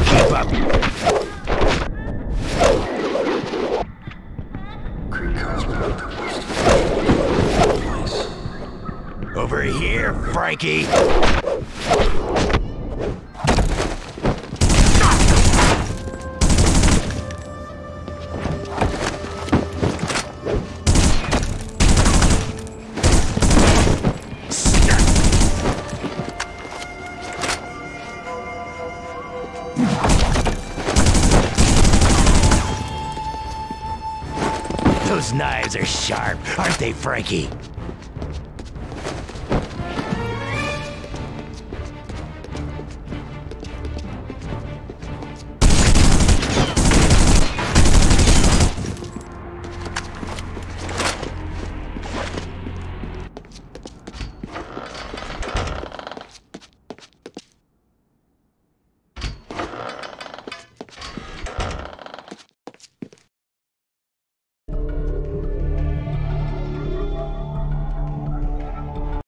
keep up. At the worst. Place. Over here, Frankie. Those knives are sharp, aren't they, Frankie?